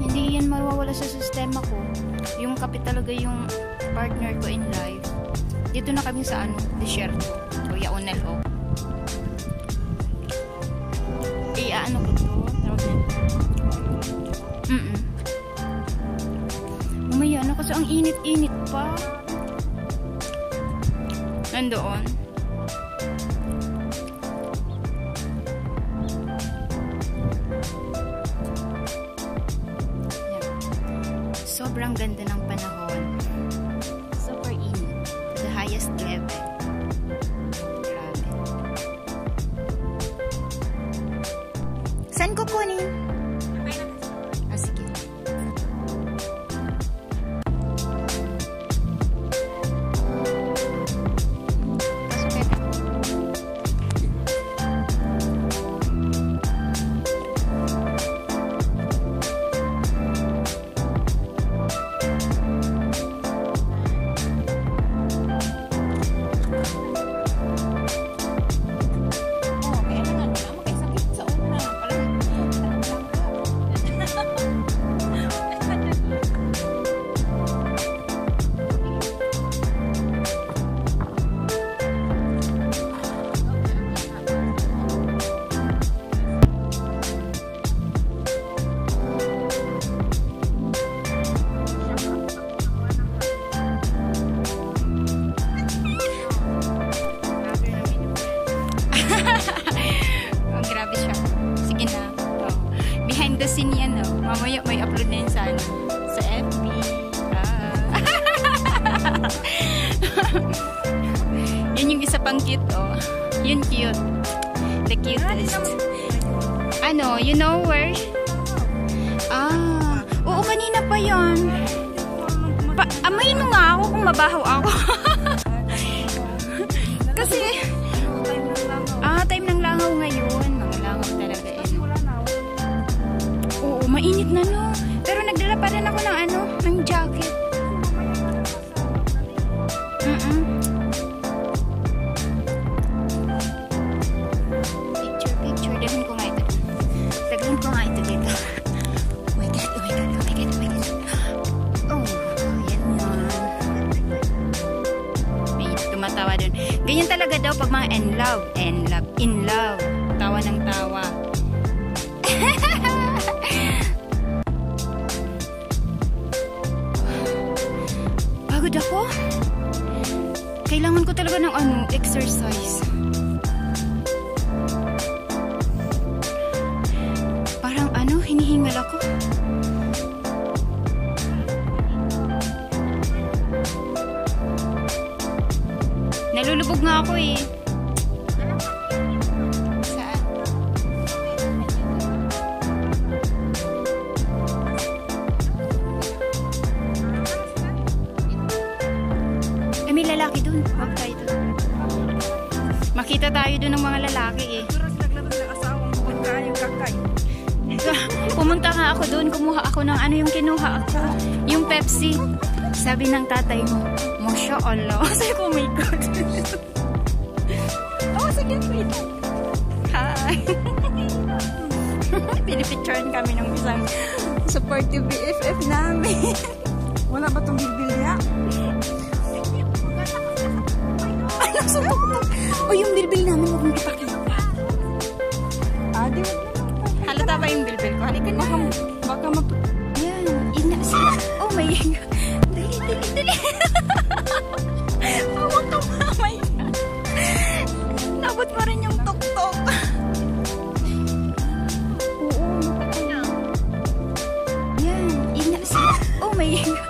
hindi yan mawawala sa sistema ko. Yung kape talaga yung partner ko in life. Dito na kami sa ano, desierto. O Yaonel o. Eh, ano ko to? Mm -mm. Umaya na kasi ang init-init pa. Nandoon. Sobrang ganda ng panahon. Super init. The highest level. Grabe. Saan kukunin? Ah, Scene yan, oh. Mamaya may upload na yun sa, ano, sa FB. Ah. yun yung isa pang cute, oh. Yun cute. The cutest. Ano, you know where? Ah, oo, kanina pa yan. Pa amayin mo nga ako kung mabaho ako. Kasi, ah, time ng langaw ngayon. Mainit na no. Pero nagdala pa rin ako ng ano, ng jacket. Mm-mm. Picture, picture. Dalhin ko nga ito. Dalhin ko ito dito. Oh my God, oh my God, oh oh my God. Oh. May tumatawa dun. Ganyan talaga daw pag mga in love. In love. In love. Tawa ng tawa. Pagod ako. Kailangan ko talaga ng ano, exercise. Parang ano, hinihingal ako. Nalulubog nga ako eh. Lalaki dun. Huwag tayo dun. Makita tayo dun ng mga lalaki eh. Pumunta nga ako doon, kumuha ako ng ano yung kinuha ako. Yung Pepsi. Sabi ng tatay mo, Masya Allah. Sabi ko, oh my God. oh, sige, wait. Hi. Pinipicturean kami ng isang supportive BFF namin. Wala ba itong bilbil O, yung bilbil namin, huwag mong ipakita. Ah, di na. Halata ba yung bilbil ko? Halika na. Baka map... Yan. Ina sila. Oh my God. Dali, dali, dali. Hawak ka pa. Oh my God. Nabot mo rin yung tuktok. Oo, napakaya. Yan. Ina sila. Oh my God.